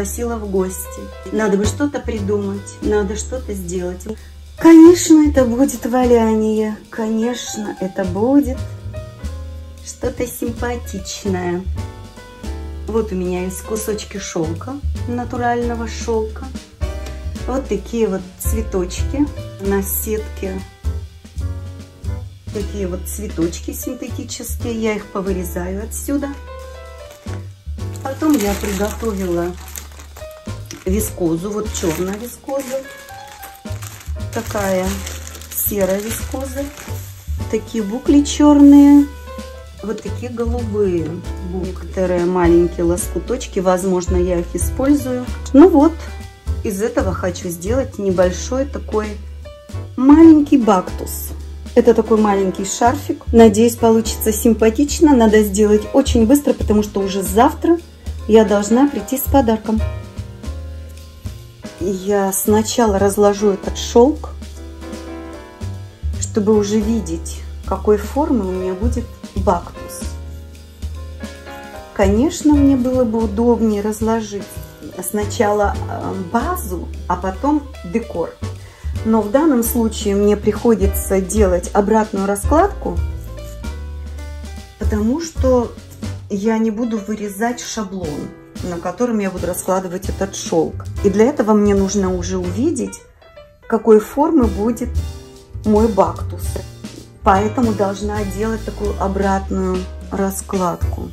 пригласила в гости. Надо бы что-то придумать, надо что-то сделать. Конечно, это будет валяние. Конечно, это будет что-то симпатичное. Вот у меня есть кусочки шелка, натурального шелка. Вот такие вот цветочки на сетке. Такие вот цветочки синтетические. Я их повырезаю отсюда. Потом я приготовила вискозу. Вот черная вискоза. Такая серая вискоза. Такие букли черные. Вот такие голубые. Некоторые маленькие лоскуточки. Возможно, я их использую. Ну вот, из этого хочу сделать небольшой такой маленький бактус. Это такой маленький шарфик. Надеюсь, получится симпатично. Надо сделать очень быстро, потому что уже завтра я должна прийти с подарком. Я сначала разложу этот шелк, чтобы уже видеть, какой формы у меня будет бактус. Конечно, мне было бы удобнее разложить сначала э, базу, а потом декор. Но в данном случае мне приходится делать обратную раскладку, потому что я не буду вырезать шаблон, на котором я буду раскладывать этот шелк. И для этого мне нужно уже увидеть, какой формы будет мой бактус. Поэтому должна делать такую обратную раскладку.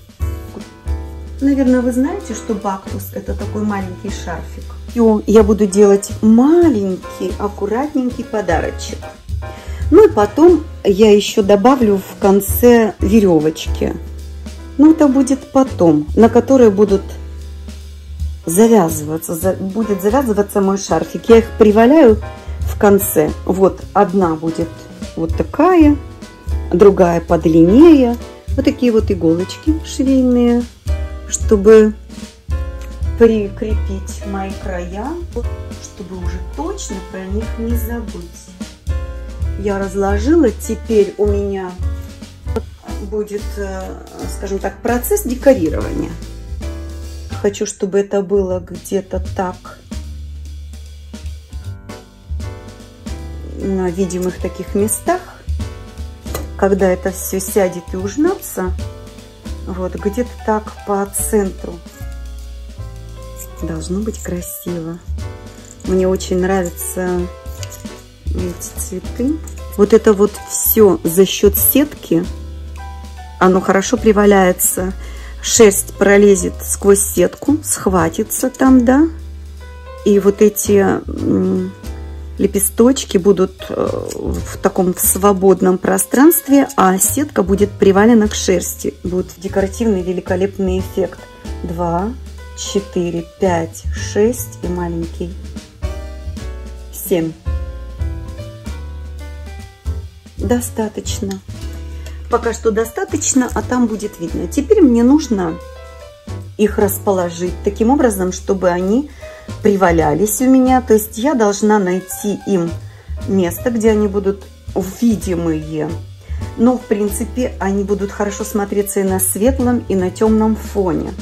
Наверное, вы знаете, что бактус это такой маленький шарфик. Все, я буду делать маленький, аккуратненький подарочек. Ну и потом я еще добавлю в конце веревочки. Но это будет потом, на которые будут завязываться, за, будет завязываться мой шарфик. Я их приваляю в конце. Вот одна будет вот такая, другая подлиннее. Вот такие вот иголочки швейные чтобы прикрепить мои края, чтобы уже точно про них не забыть. Я разложила, теперь у меня будет, э, скажем так, процесс декорирования. Хочу, чтобы это было где-то так, на видимых таких местах. Когда это все сядет и ужнется, вот, где-то так по центру. Должно быть красиво. Мне очень нравятся эти цветы. Вот это вот все за счет сетки. Оно хорошо приваляется. Шерсть пролезет сквозь сетку, схватится там, да. И вот эти лепесточки будут э, в таком свободном пространстве, а сетка будет привалена к шерсти. Будет декоративный великолепный эффект. 2, 4, 5, 6 и маленький 7. Достаточно. Пока что достаточно, а там будет видно. Теперь мне нужно их расположить таким образом, чтобы они привалялись у меня. То есть я должна найти им место, где они будут видимые. Но, в принципе, они будут хорошо смотреться и на светлом, и на темном фоне.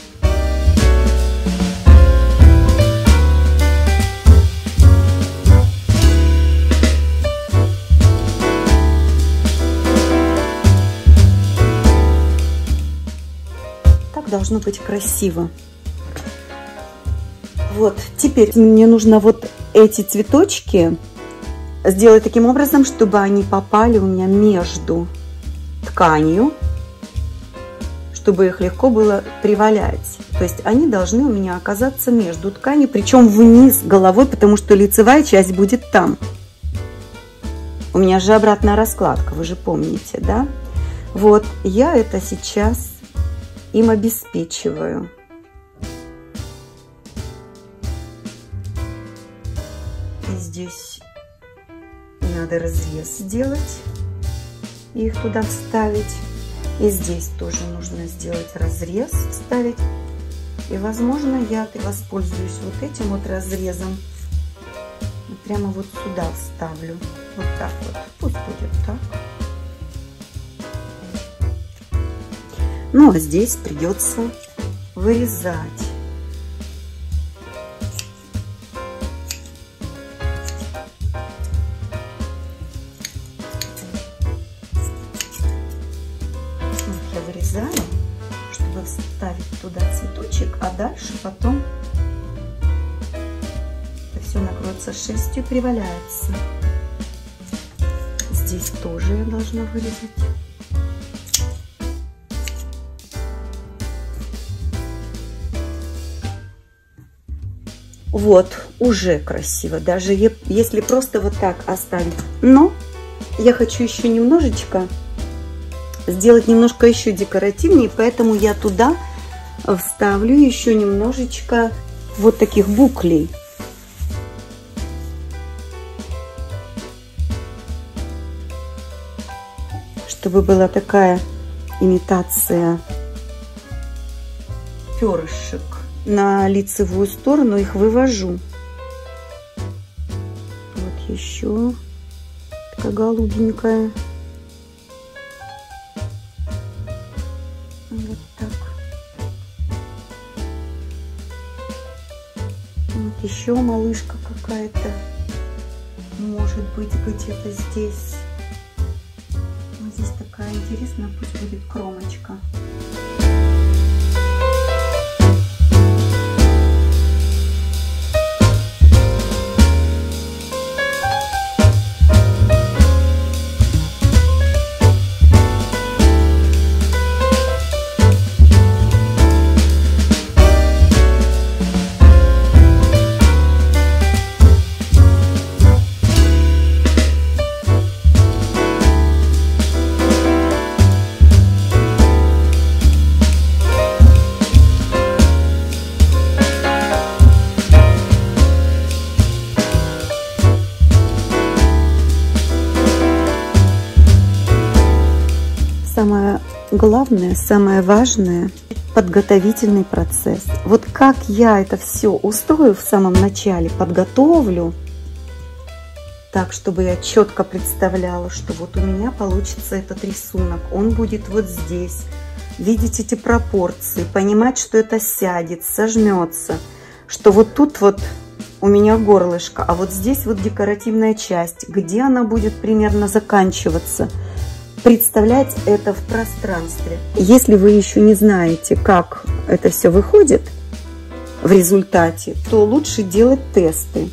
Должно быть красиво. Вот, теперь мне нужно вот эти цветочки сделать таким образом, чтобы они попали у меня между тканью, чтобы их легко было привалять. То есть они должны у меня оказаться между тканью, причем вниз головой, потому что лицевая часть будет там. У меня же обратная раскладка, вы же помните, да? Вот, я это сейчас им обеспечиваю. здесь надо разрез сделать и их туда вставить. И здесь тоже нужно сделать разрез, вставить. И, возможно, я воспользуюсь вот этим вот разрезом. Прямо вот сюда вставлю. Вот так вот. Пусть будет так. Ну а здесь придется вырезать. Я вырезаю, чтобы вставить туда цветочек, а дальше потом это все накроется шерстью и приваляется. Здесь тоже я должна вырезать. Вот, уже красиво, даже если просто вот так оставить. Но я хочу еще немножечко сделать немножко еще декоративнее, поэтому я туда вставлю еще немножечко вот таких буклей. Чтобы была такая имитация перышек на лицевую сторону их вывожу. Вот еще такая голубенькая. Вот так. Вот еще малышка какая-то. Может быть где-то здесь. Вот здесь такая интересная, пусть будет кромочка. Главное, самое важное – подготовительный процесс. Вот как я это все устрою в самом начале, подготовлю, так, чтобы я четко представляла, что вот у меня получится этот рисунок, он будет вот здесь. Видеть эти пропорции, понимать, что это сядет, сожмется, что вот тут вот у меня горлышко, а вот здесь вот декоративная часть, где она будет примерно заканчиваться – представлять это в пространстве. Если вы еще не знаете, как это все выходит в результате, то лучше делать тесты.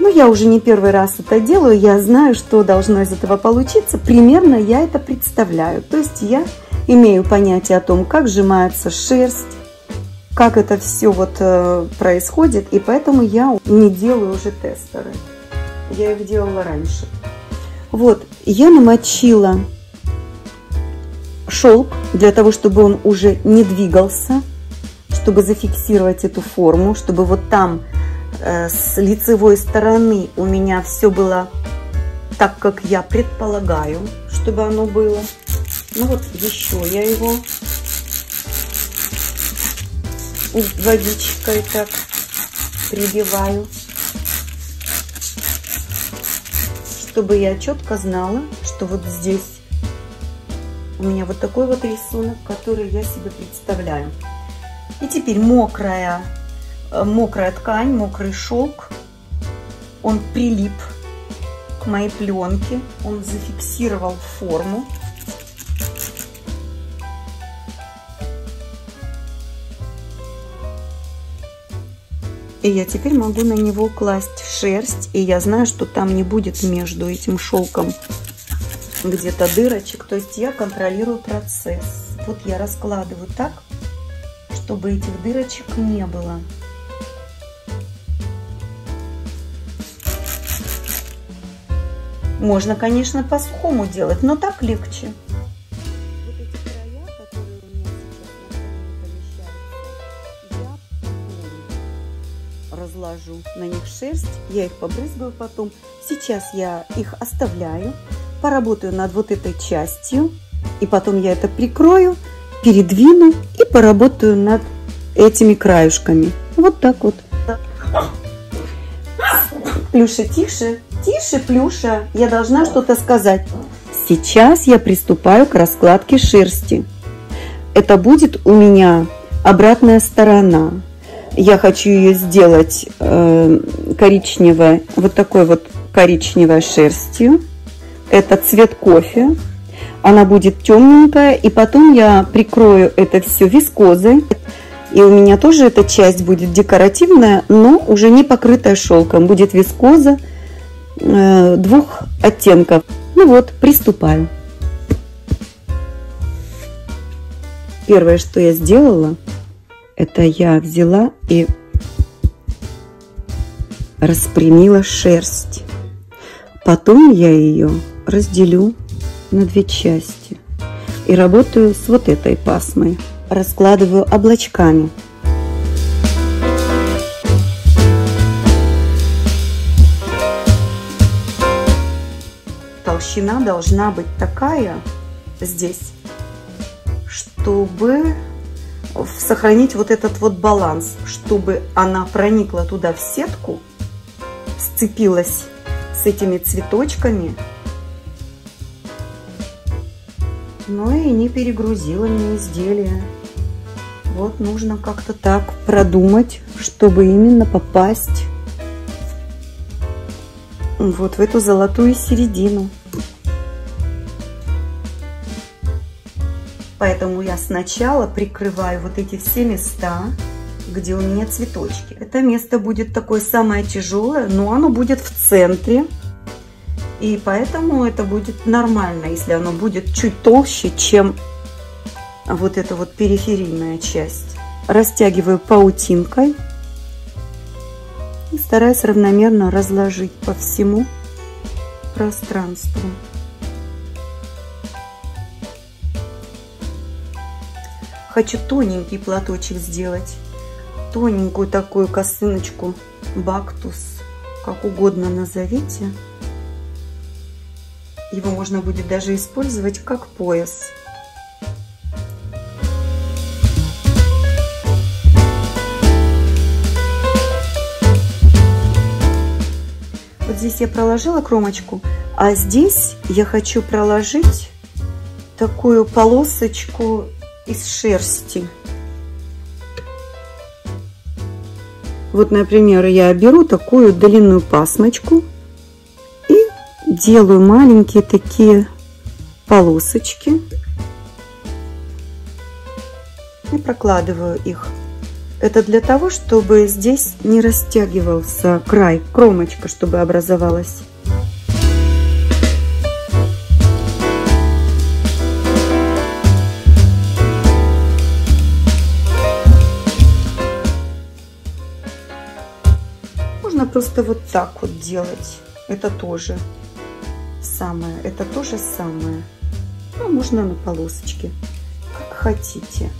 Но я уже не первый раз это делаю, я знаю, что должно из этого получиться. Примерно я это представляю. То есть я имею понятие о том, как сжимается шерсть, как это все вот э, происходит, и поэтому я не делаю уже тестеры. Я их делала раньше. Вот, я намочила шелк для того, чтобы он уже не двигался, чтобы зафиксировать эту форму, чтобы вот там э, с лицевой стороны у меня все было так, как я предполагаю, чтобы оно было. Ну вот еще я его водичкой так прибиваю, чтобы я четко знала, что вот здесь у меня вот такой вот рисунок, который я себе представляю. И теперь мокрая, э, мокрая ткань, мокрый шелк, он прилип к моей пленке, он зафиксировал форму. И я теперь могу на него класть шерсть, и я знаю, что там не будет между этим шелком где-то дырочек. То есть я контролирую процесс. Вот я раскладываю так, чтобы этих дырочек не было. Можно, конечно, по сухому делать, но так легче. Разложу на них шерсть, я их побрызгаю потом. Сейчас я их оставляю поработаю над вот этой частью, и потом я это прикрою, передвину и поработаю над этими краюшками. Вот так вот. Плюша, тише, тише, Плюша, я должна что-то сказать. Сейчас я приступаю к раскладке шерсти. Это будет у меня обратная сторона. Я хочу ее сделать э, коричневой, вот такой вот коричневой шерстью это цвет кофе. она будет темненькая, и потом я прикрою это все вискозой. И у меня тоже эта часть будет декоративная, но уже не покрытая шелком. Будет вискоза э, двух оттенков. Ну вот, приступаю. Первое, что я сделала, это я взяла и распрямила шерсть. Потом я ее разделю на две части и работаю с вот этой пасмой. Раскладываю облачками. Толщина должна быть такая здесь, чтобы сохранить вот этот вот баланс, чтобы она проникла туда в сетку, сцепилась с этими цветочками, но и не перегрузила мне изделие. Вот нужно как-то так продумать, чтобы именно попасть вот в эту золотую середину. Поэтому я сначала прикрываю вот эти все места, где у меня цветочки. Это место будет такое самое тяжелое, но оно будет в центре. И поэтому это будет нормально, если оно будет чуть толще, чем вот эта вот периферийная часть. Растягиваю паутинкой и стараюсь равномерно разложить по всему пространству. Хочу тоненький платочек сделать тоненькую такую косыночку, бактус, как угодно назовите. Его можно будет даже использовать как пояс. Вот здесь я проложила кромочку, а здесь я хочу проложить такую полосочку из шерсти. Вот, например, я беру такую длинную пасмочку делаю маленькие такие полосочки и прокладываю их. Это для того, чтобы здесь не растягивался край, кромочка, чтобы образовалась. просто вот так вот делать. Это тоже самое. Это то же самое. Ну, можно на полосочке, как хотите.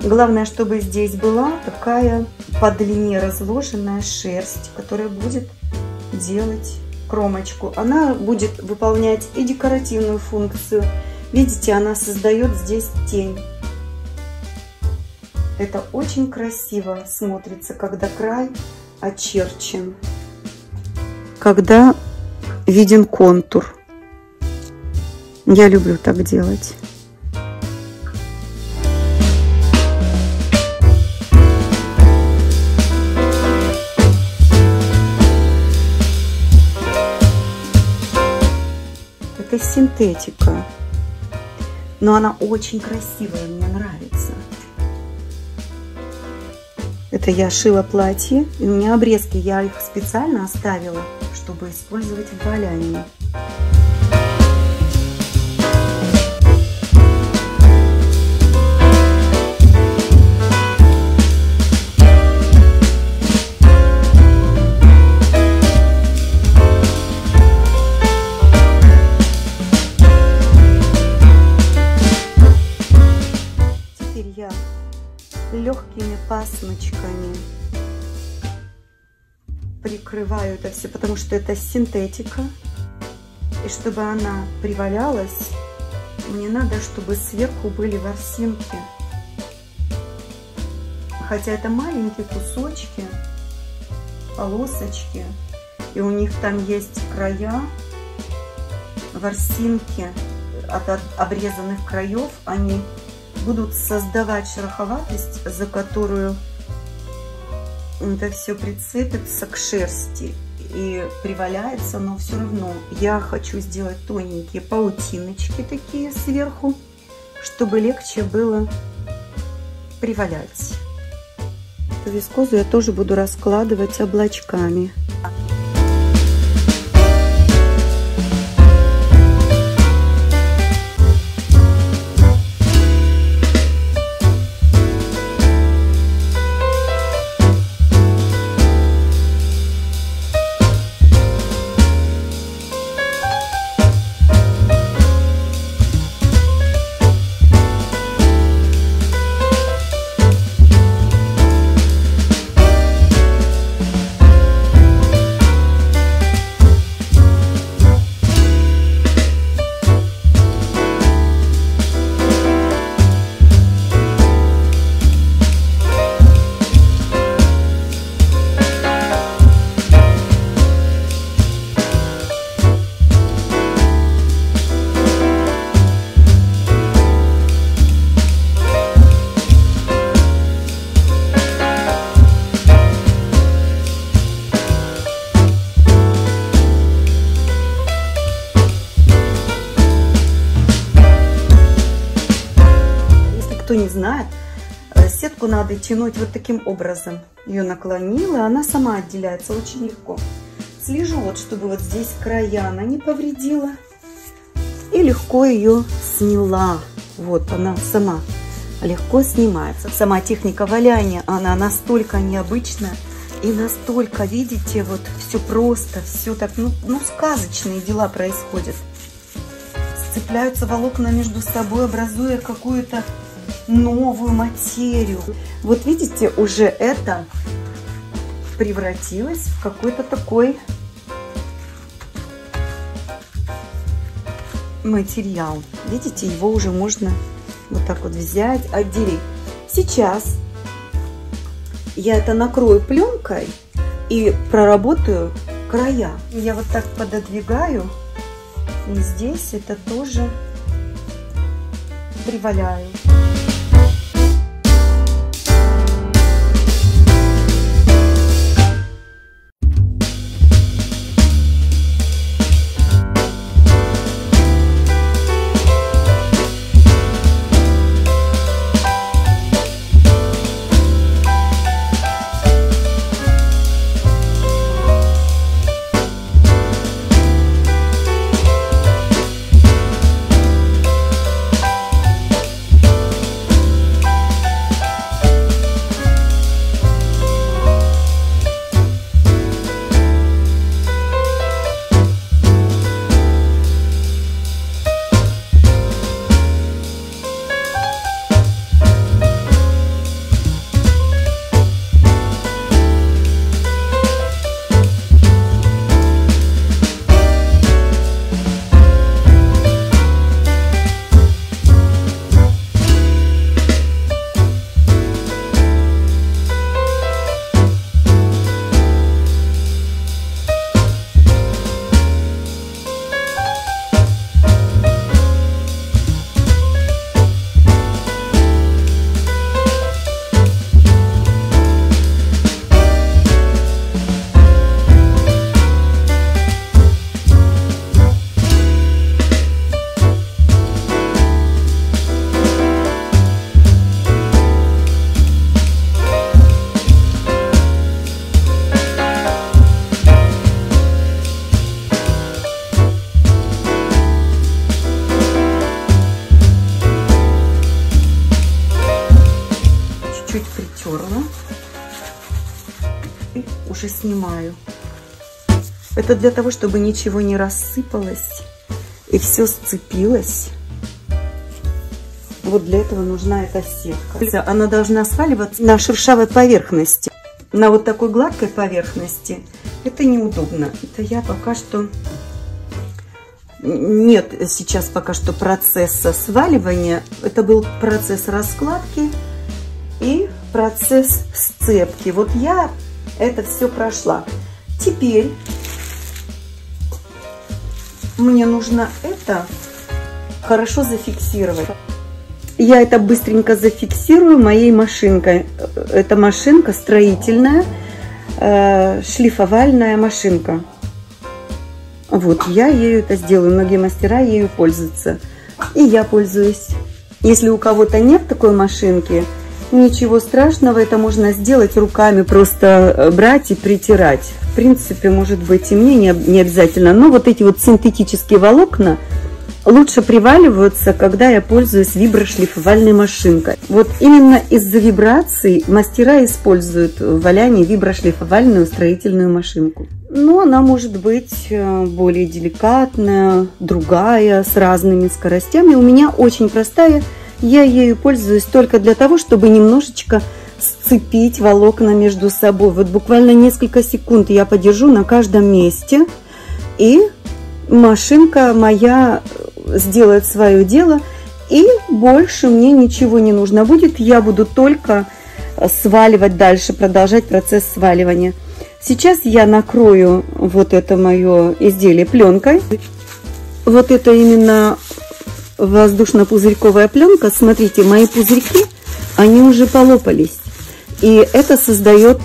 Главное, чтобы здесь была такая по длине разложенная шерсть, которая будет делать кромочку. Она будет выполнять и декоративную функцию. Видите, она создает здесь тень. Это очень красиво смотрится, когда край очерчен когда виден контур. Я люблю так делать. Это синтетика, но она очень красивая, мне нравится. Это я шила платье, и у меня обрезки, я их специально оставила чтобы использовать в валянии. Пасмочками прикрываю это все, потому что это синтетика. И чтобы она привалялась, мне надо, чтобы сверху были ворсинки. Хотя это маленькие кусочки, полосочки. И у них там есть края, ворсинки от обрезанных краев. Они будут создавать шероховатость, за которую это все прицепится к шерсти. и приваляется, но все равно я хочу сделать тоненькие паутиночки такие сверху, чтобы легче было привалять. Вискозу я тоже буду раскладывать облачками. Надо тянуть вот таким образом. Ее наклонила, она сама отделяется очень легко. Слежу вот, чтобы вот здесь края она не повредила. И легко ее сняла. Вот она сама легко снимается. Сама техника валяния, она настолько необычная. И настолько, видите, вот все просто, все так, ну, ну сказочные дела происходят. Сцепляются волокна между собой, образуя какую-то новую материю. Вот видите, уже это превратилось в какой-то такой материал. Видите, его уже можно вот так вот взять, отделить. Сейчас я это накрою пленкой и проработаю края. Я вот так пододвигаю, и здесь это тоже приваляю. Это для того, чтобы ничего не рассыпалось и все сцепилось. Вот для этого нужна эта сетка. Она должна сваливаться на шершавой поверхности. На вот такой гладкой поверхности это неудобно. Это я пока что... Нет сейчас пока что процесса сваливания. Это был процесс раскладки и процесс сцепки. Вот я это все прошла. Теперь мне нужно это хорошо зафиксировать. Я это быстренько зафиксирую моей машинкой. Это машинка строительная. э, шлифовальная машинка. Вот, я ею это сделаю. Многие мастера ею пользуются. И я пользуюсь. Если у кого-то нет такой машинки, ничего страшного, это можно сделать руками, просто э, брать и притирать. В принципе, может быть, и мне не, не обязательно. Но вот эти вот синтетические волокна – лучше приваливаются, когда я пользуюсь виброшлифовальной машинкой. Вот именно из-за вибраций мастера используют в валянии виброшлифовальную строительную машинку. Но она может быть э, более деликатная, другая, с разными скоростями. У меня очень простая, я ею пользуюсь только для того, чтобы немножечко сцепить волокна между собой. Вот буквально несколько секунд я подержу на каждом месте и машинка моя сделает свое дело, и больше мне ничего не нужно будет. Я буду только сваливать дальше, продолжать процесс сваливания. Сейчас я накрою вот это мое изделие пленкой. Вот это именно воздушно-пузырьковая пленка. Смотрите, мои пузырьки, они уже полопались. И это создает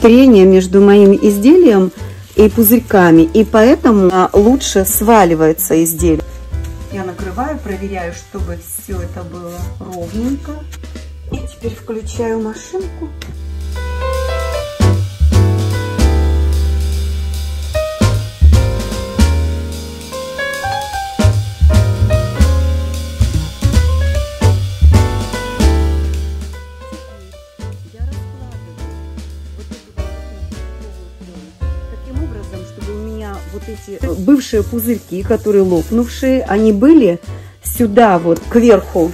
трение между моим изделием и пузырьками. И поэтому лучше сваливается изделие. Я накрываю, проверяю, чтобы все это было ровненько. И теперь включаю машинку. Эти бывшие пузырьки, которые лопнувшие, они были сюда вот кверху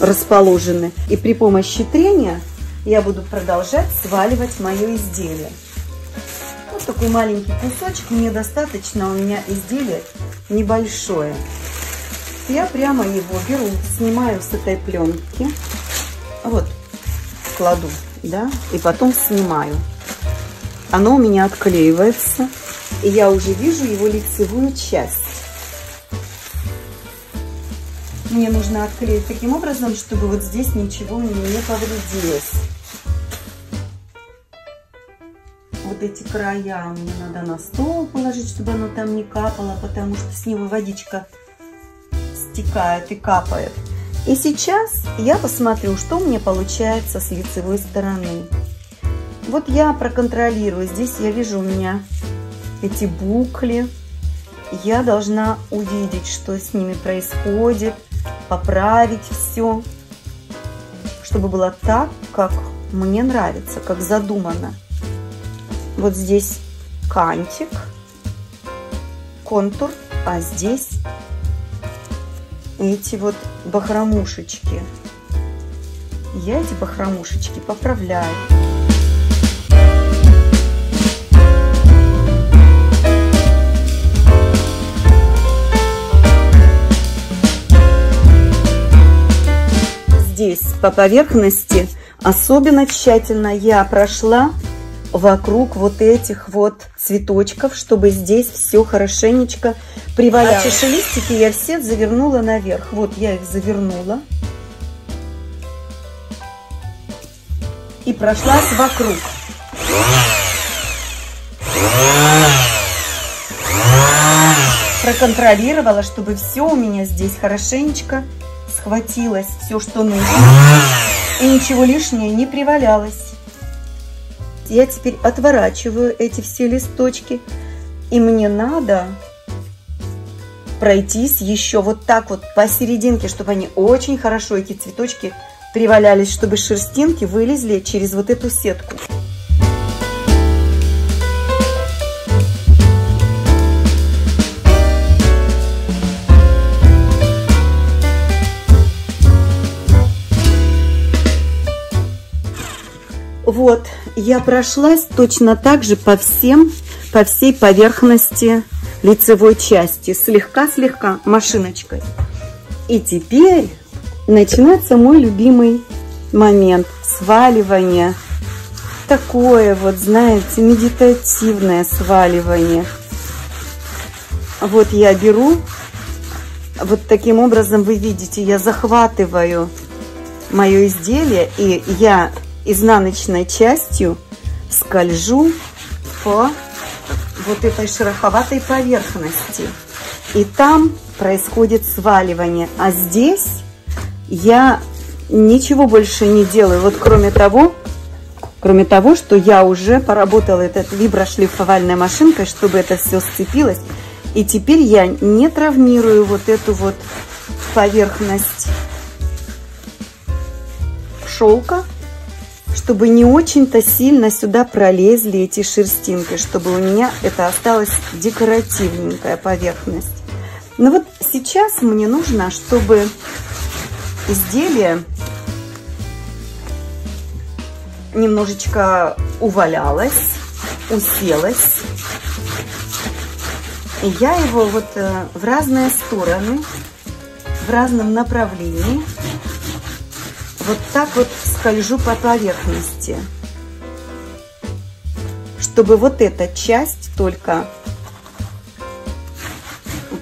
расположены. И при помощи трения я буду продолжать сваливать мое изделие. Вот такой маленький кусочек, мне достаточно, у меня изделие небольшое. Я прямо его беру, снимаю с этой пленки, вот, кладу, да, и потом снимаю. Оно у меня отклеивается и я уже вижу его лицевую часть. Мне нужно отклеить таким образом, чтобы вот здесь ничего не повредилось. Вот эти края мне надо на стол положить, чтобы оно там не капало, потому что с него водичка стекает и капает. И сейчас я посмотрю, что мне получается с лицевой стороны. Вот я проконтролирую. Здесь я вижу у меня эти букли. Я должна увидеть, что с ними происходит, поправить все, чтобы было так, как мне нравится, как задумано. Вот здесь кантик, контур, а здесь эти вот бахромушечки. Я эти бахромушечки поправляю. Здесь по поверхности особенно тщательно я прошла вокруг вот этих вот цветочков, чтобы здесь все хорошенечко привалялось. А чашелистики я все завернула наверх. Вот я их завернула. И прошлась вокруг. Проконтролировала, чтобы все у меня здесь хорошенечко схватилось все, что нужно, и ничего лишнего не привалялось. Я теперь отворачиваю эти все листочки, и мне надо пройтись еще вот так вот посерединке, чтобы они очень хорошо, эти цветочки, привалялись, чтобы шерстинки вылезли через вот эту сетку. Вот, я прошлась точно так же по всем, по всей поверхности лицевой части, слегка-слегка машиночкой. И теперь начинается мой любимый момент сваливания. Такое вот, знаете, медитативное сваливание. Вот я беру, вот таким образом вы видите, я захватываю мое изделие, и я изнаночной частью скольжу по вот этой шероховатой поверхности. И там происходит сваливание. А здесь я ничего больше не делаю. Вот кроме того, кроме того, что я уже поработала этот виброшлифовальной машинкой, чтобы это все сцепилось. И теперь я не травмирую вот эту вот поверхность шелка, чтобы не очень-то сильно сюда пролезли эти шерстинки, чтобы у меня это осталась декоративненькая поверхность. Но вот сейчас мне нужно, чтобы изделие немножечко увалялось, уселось. И я его вот э, в разные стороны, в разном направлении вот так вот скольжу по поверхности, чтобы вот эта часть только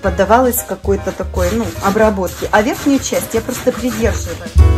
поддавалась какой-то такой, ну, обработке, а верхнюю часть я просто придерживаю.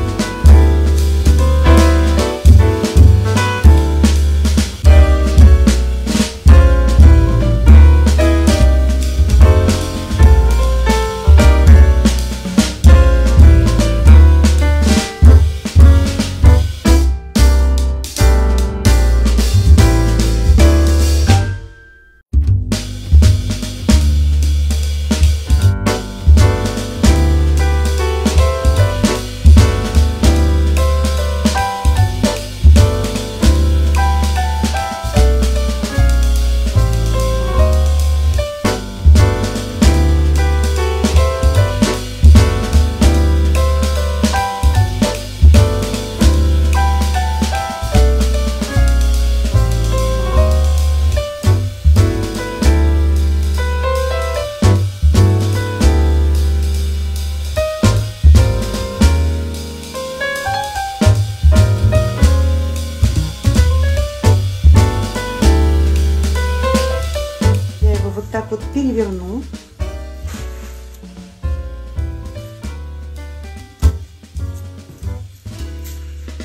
Переверну.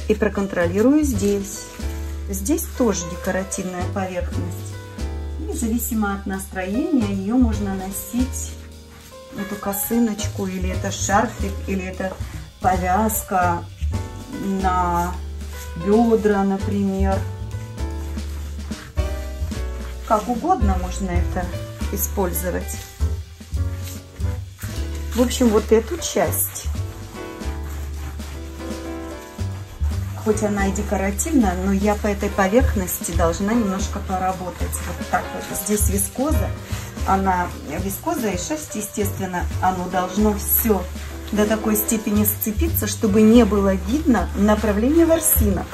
И проконтролирую здесь. Здесь тоже декоративная поверхность. Независимо от настроения, ее можно носить, эту косыночку, или это шарфик, или это повязка на бедра, например. Как угодно можно это использовать. В общем, вот эту часть, хоть она и декоративная, но я по этой поверхности должна немножко поработать. Вот так вот. Здесь вискоза, она вискоза и шерсть, естественно, оно должно все до такой степени сцепиться, чтобы не было видно направление ворсинок.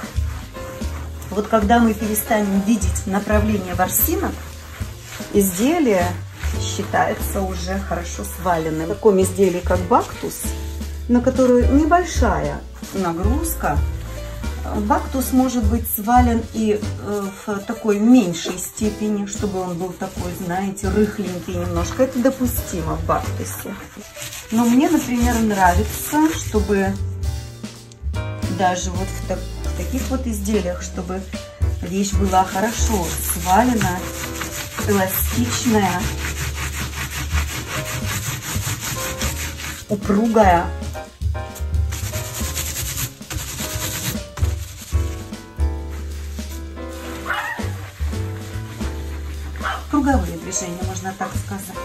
Вот когда мы перестанем видеть направление ворсинок, изделие считается уже хорошо сваленным. В таком изделии, как бактус, на которую небольшая нагрузка, бактус может быть свален и э, в такой меньшей степени, чтобы он был такой, знаете, рыхленький немножко. Это допустимо в бактусе. Но мне, например, нравится, чтобы даже вот в, так, в таких вот изделиях, чтобы вещь была хорошо свалена эластичная, упругая. Круговые движения, можно так сказать.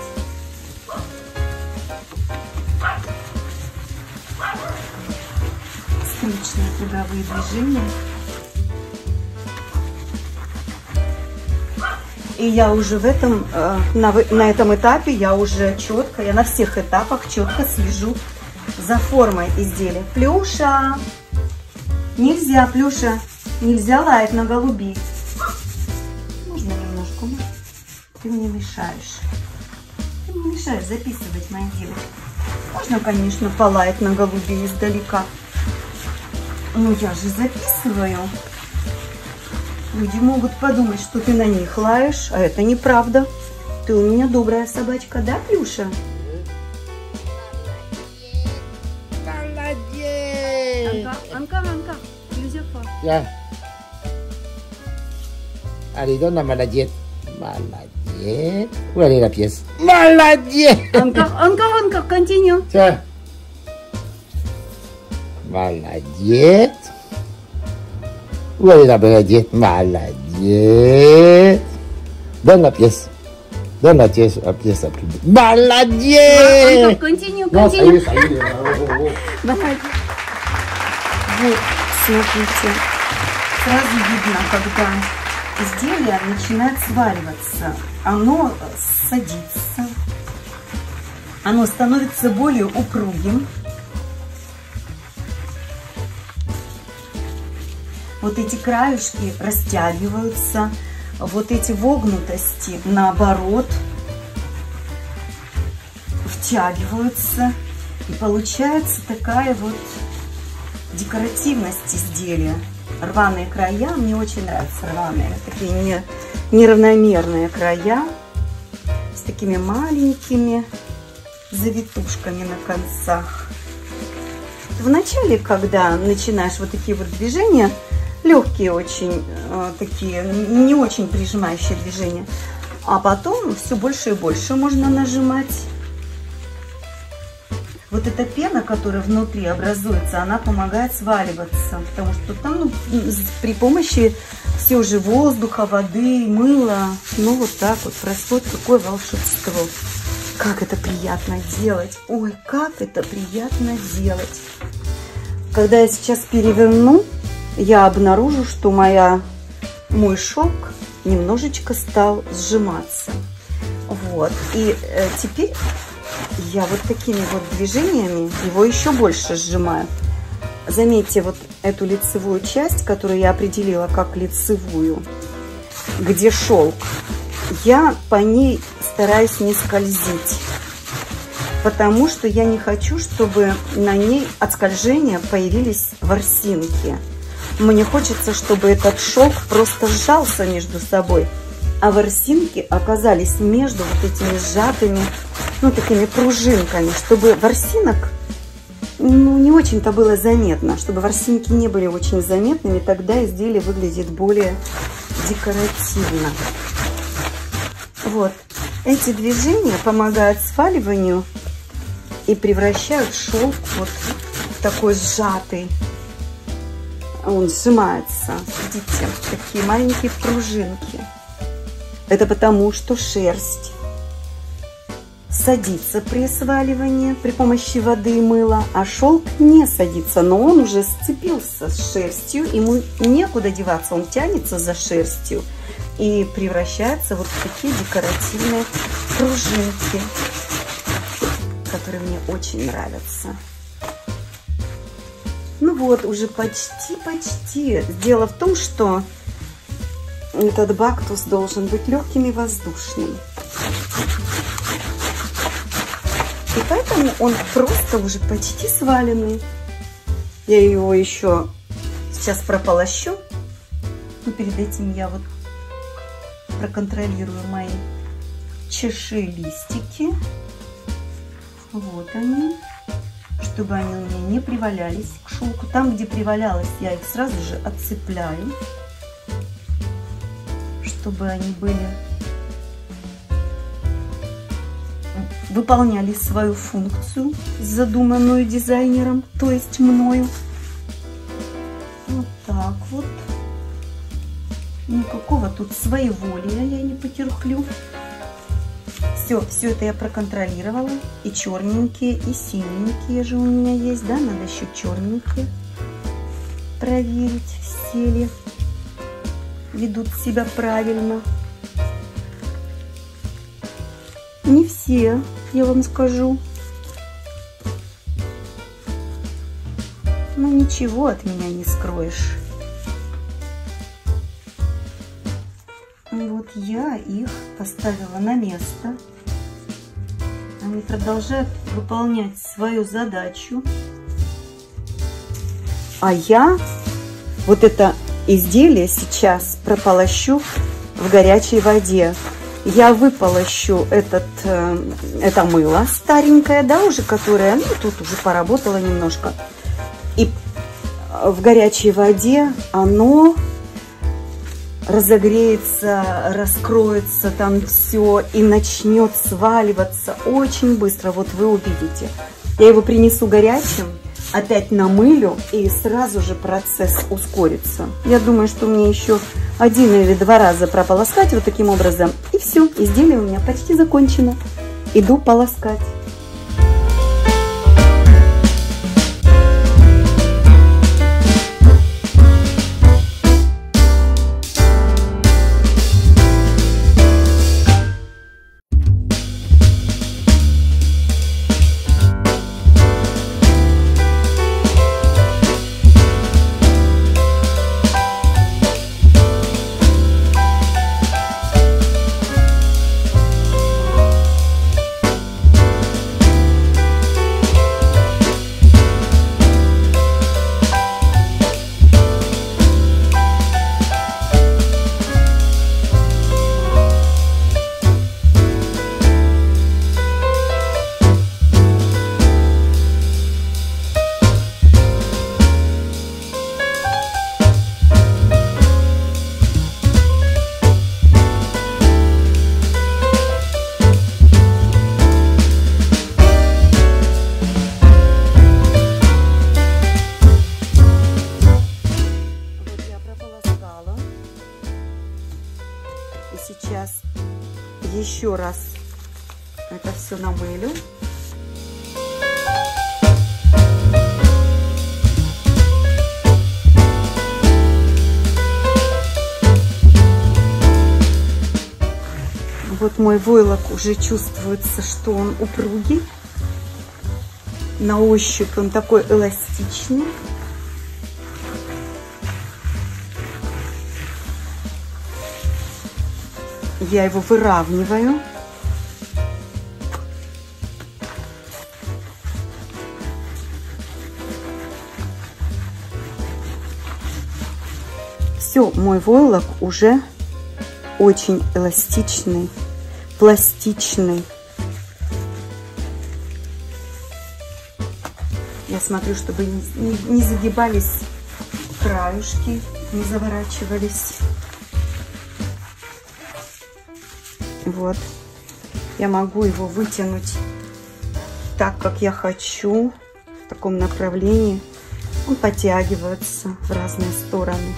Скрючные круговые движения. И я уже в этом, э, на, на этом этапе, я уже четко, я на всех этапах четко слежу за формой изделия. Плюша! Нельзя, Плюша, нельзя лаять на голуби. Можно немножко, ты мне мешаешь. Ты мне мешаешь записывать, мои девочки. Можно, конечно, полаять на голуби издалека. Но я же записываю. Люди могут подумать, что ты на них лаешь, а это неправда. Ты у меня добрая собачка, да, Плюша? Молодец! Анка, Анка, Анка, la maladie. Maladie. Où elle est la pièce Maladie Encore, encore, encore, continue. Tiens. Maladie. Est la maladie Maladie. Donne la pièce. Donne la pièce, la pièce la plus belle. Maladie Encore, continue, continue. Вот, смотрите. Сразу видно, когда изделие начинает свариваться. Оно садится. Оно становится более упругим. Вот эти краюшки растягиваются. Вот эти вогнутости, наоборот, втягиваются. И получается такая вот декоративность изделия. Рваные края, мне очень нравятся рваные, такие не, неравномерные края с такими маленькими завитушками на концах. Вначале, когда начинаешь вот такие вот движения, легкие очень, э, такие не очень прижимающие движения, а потом все больше и больше можно нажимать. Вот эта пена, которая внутри образуется, она помогает сваливаться, потому что там ну, при помощи все же воздуха, воды, мыла, ну вот так вот происходит такое волшебство. Как это приятно делать! Ой, как это приятно делать! Когда я сейчас переверну, я обнаружу, что моя, мой шелк немножечко стал сжиматься. Вот. И э, теперь я вот такими вот движениями его еще больше сжимаю. Заметьте вот эту лицевую часть, которую я определила как лицевую, где шелк. Я по ней стараюсь не скользить, потому что я не хочу, чтобы на ней от скольжения появились ворсинки. Мне хочется, чтобы этот шелк просто сжался между собой, а ворсинки оказались между вот этими сжатыми, ну, такими пружинками, чтобы ворсинок, ну, не очень-то было заметно, чтобы ворсинки не были очень заметными, тогда изделие выглядит более декоративно. Вот. Эти движения помогают сваливанию и превращают шелк вот в такой сжатый. Он сжимается. Видите, такие маленькие пружинки. Это потому, что шерсть садится при сваливании при помощи воды и мыла, а шелк не садится, но он уже сцепился с шерстью, ему некуда деваться, он тянется за шерстью и превращается вот в такие декоративные пружинки, которые мне очень нравятся. Ну вот, уже почти-почти. Дело в том, что этот бактус должен быть легким и воздушным. И поэтому он просто уже почти сваленный. Я его еще сейчас прополощу. Но перед этим я вот проконтролирую мои чеши листики. Вот они. Чтобы они у меня не привалялись к шелку. Там, где привалялось, я их сразу же отцепляю. Чтобы они были выполняли свою функцию, задуманную дизайнером, то есть мною. Вот так вот. Никакого тут своеволия я не потерплю. Все, все это я проконтролировала. И черненькие, и синенькие же у меня есть, да? Надо еще черненькие проверить, все ли ведут себя правильно. Не все, я вам скажу. Но ничего от меня не скроешь. Я их поставила на место. Они продолжают выполнять свою задачу. А я вот это изделие сейчас прополощу в горячей воде. Я выполощу этот, э, это мыло старенькое, да, уже которое, ну, тут уже поработало немножко. И в горячей воде оно разогреется, раскроется там все и начнет сваливаться очень быстро. Вот вы увидите. Я его принесу горячим, опять намылю и сразу же процесс ускорится. Я думаю, что мне еще один или два раза прополоскать вот таким образом. И все, изделие у меня почти закончено. Иду полоскать. Мой войлок уже чувствуется, что он упругий. На ощупь он такой эластичный. Я его выравниваю. Все, мой войлок уже очень эластичный, пластичный. Я смотрю, чтобы не, не, не загибались краюшки, не заворачивались. Вот. Я могу его вытянуть так, как я хочу, в таком направлении. Он подтягивается в разные стороны.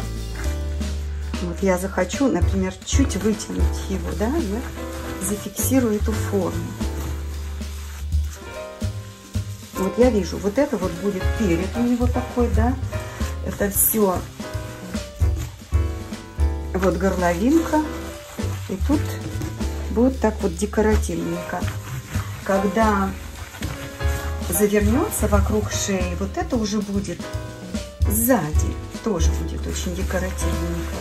Вот я захочу, например, чуть вытянуть его, да, я зафиксирую эту форму. Вот я вижу, вот это вот будет перед у него такой, да, это все вот горловинка, и тут будет так вот декоративненько. Когда завернется вокруг шеи, вот это уже будет сзади. Тоже будет очень декоративненько.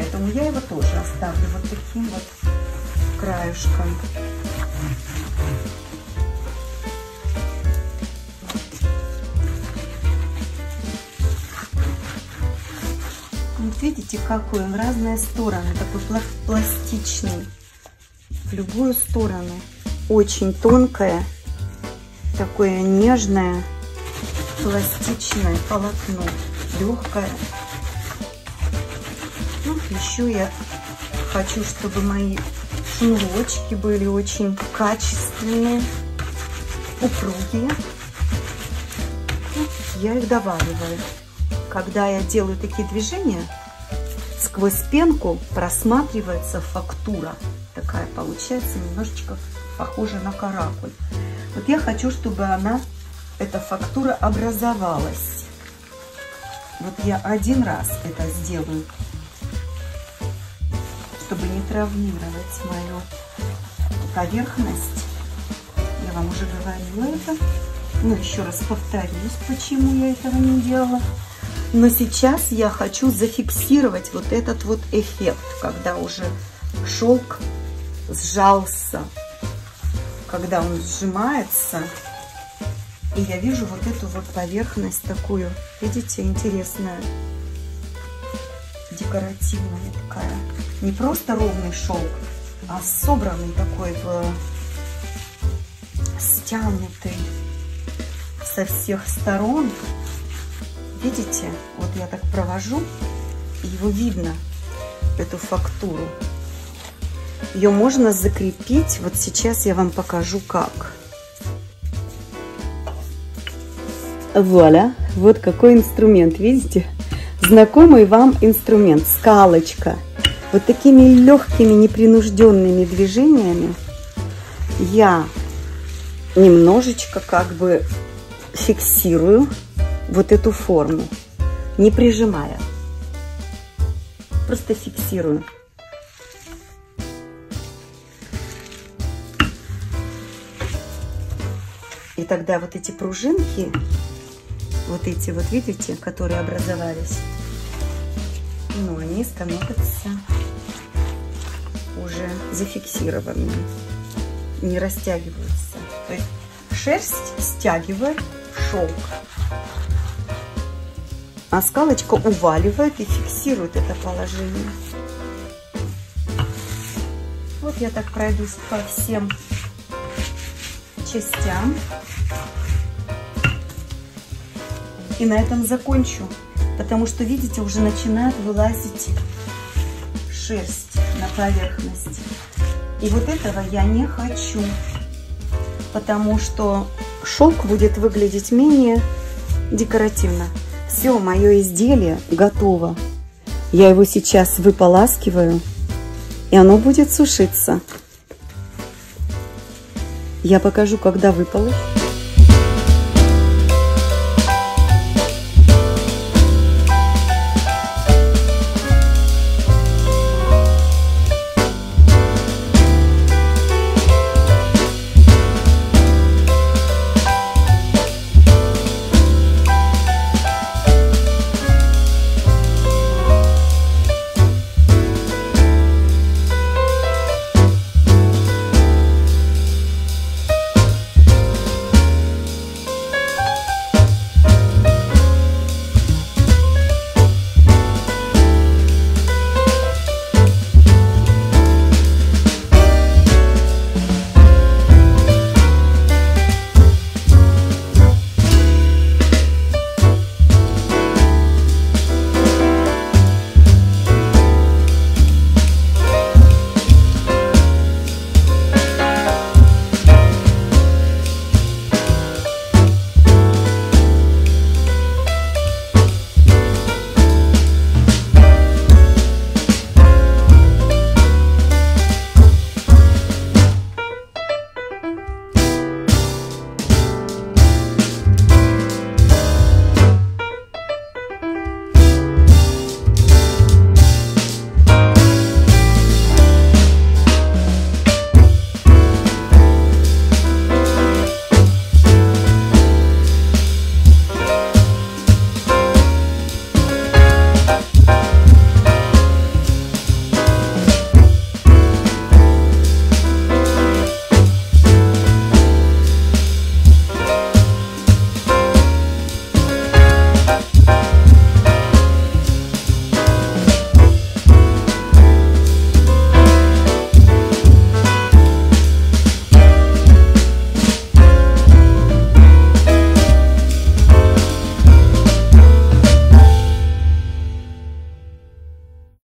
Поэтому я его тоже оставлю вот таким вот краюшком. Вот видите, какой он, разные стороны, такой пластичный, в любую сторону. Очень тонкое, такое нежное, пластичное полотно, легкое. Ну, еще я хочу, чтобы мои шнурочки были очень качественные, упругие. Вот я их добавляю когда я делаю такие движения, сквозь пенку просматривается фактура. Такая получается немножечко похожа на каракуль. Вот я хочу, чтобы она, эта фактура образовалась. Вот я один раз это сделаю, чтобы не травмировать мою поверхность. Я вам уже говорила это. Но еще раз повторюсь, почему я этого не делала. Но сейчас я хочу зафиксировать вот этот вот эффект, когда уже шелк сжался, когда он сжимается. И я вижу вот эту вот поверхность такую, видите, интересная, декоративная такая. Не просто ровный шелк, а собранный такой, стянутый со всех сторон. Видите, вот я так провожу его видно, эту фактуру. Ее можно закрепить. Вот сейчас я вам покажу как. Вуаля, вот какой инструмент, видите? Знакомый вам инструмент, скалочка. Вот такими легкими, непринужденными движениями я немножечко как бы фиксирую вот эту форму, не прижимая. Просто фиксирую. И тогда вот эти пружинки, вот эти вот, видите, которые образовались, ну, они становятся уже зафиксированными, не растягиваются. То есть шерсть стягивает шелк, а скалочка уваливает и фиксирует это положение. Вот я так пройдусь по всем частям. И на этом закончу. Потому что, видите, уже начинает вылазить шерсть на поверхность. И вот этого я не хочу. Потому что шелк будет выглядеть менее декоративно. Все, мое изделие готово. Я его сейчас выполаскиваю, и оно будет сушиться. Я покажу, когда выполощу.